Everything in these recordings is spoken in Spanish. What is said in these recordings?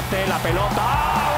remate, la pelota.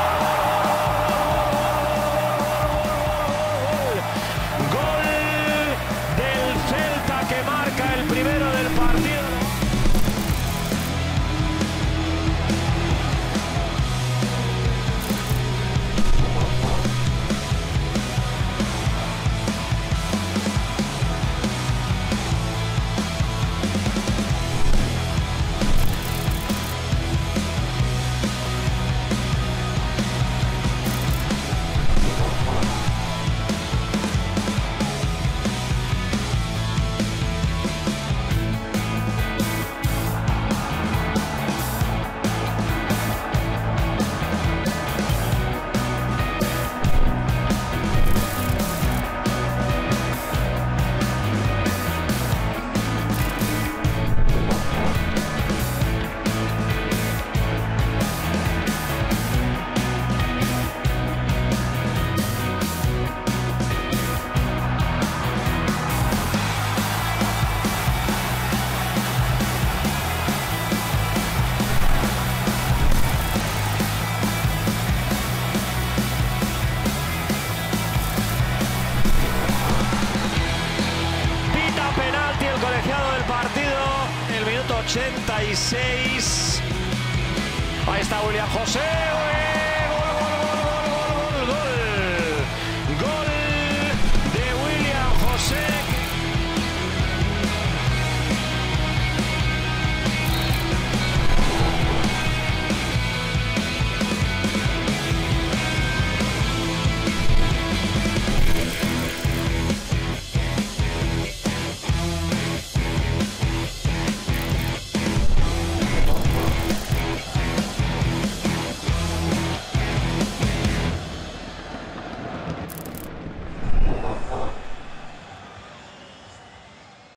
86. Ahí está William José.